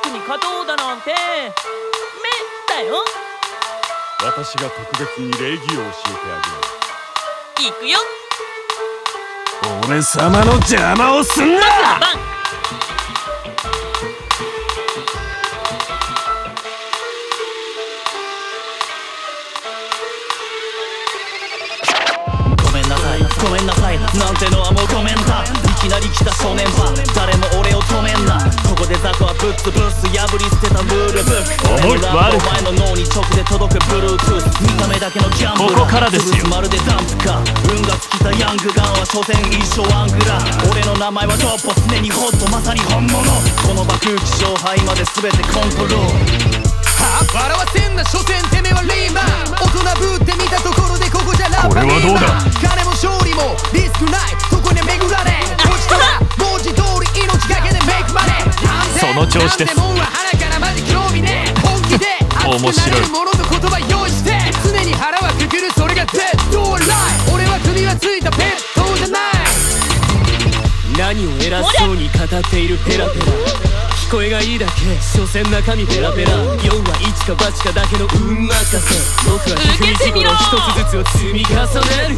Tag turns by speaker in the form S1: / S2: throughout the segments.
S1: クに勝とうだなんて。めったよ。
S2: 私が特別に礼儀を教えてあ
S1: げる。行くよ。
S2: 俺様の邪魔をすんな
S3: めんなさい。なんてのはもうごめんだ。いきなり来た少年は誰も俺を止めんな。ここでザコはブッツブツ破り捨てたルールブック。
S2: 思い悪い。
S3: お前の脳に直で届くブルートゥース。見た目だけのギャンブ
S2: ルここからですよ。
S3: まるでダンプか。運が尽きたヤングガンは所詮一生アングラ俺の名前はトッポ常にホット。まさに本物。この場空気勝敗まで全てコントロール。
S4: 笑わせんな所詮てめはリーマン。大人ぶってみたところでここじゃラ
S2: ッパこれはどうだ？の調子です面白い。
S4: ものと言葉用意して常に腹はくくるそれがデッドライ俺は首はついたペットじゃない。何を偉そうに語っているペラペラ。声がいいだけ。所詮中身ペラペラ。4は一か八かだけの運任せ。僕は低い事故の一つずつを積み重ねる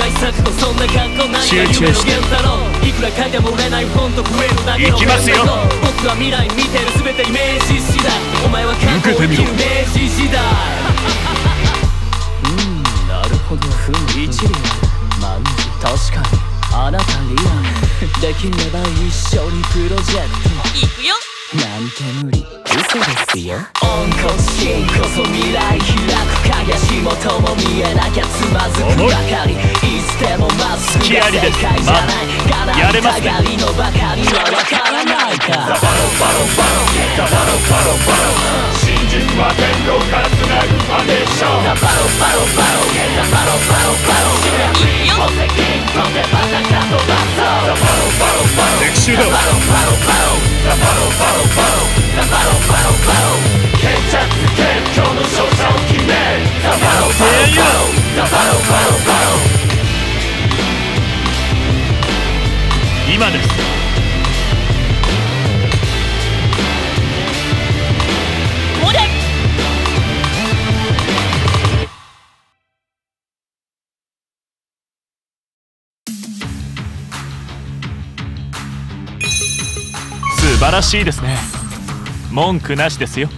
S4: 時代錯誤そんな格好ないが夢の源太郎いくら書いても売れないフォント増えるだけの
S2: きますよ
S4: 僕は未来見てる全てイメージ次第お前は過去を生きる明治時代
S3: うん。なるほどふん。一理ある確かにあなたリアルできれば一緒にプロジェクト
S1: 行くよ
S3: なん。て無理嘘ですよ温故心こそ未来開く影足元も見えなきゃつまずくばかりいつでもまっすぐが正解じゃない
S2: やれますね
S3: がりのばかりはわからないかザバロバロバロザバロバロバロ真実は天道からつなぐファンデーションザバロバロバロザバロバロバロ
S1: いいよ
S2: 歴史だ今です素晴らしいですね。文句なしですよ。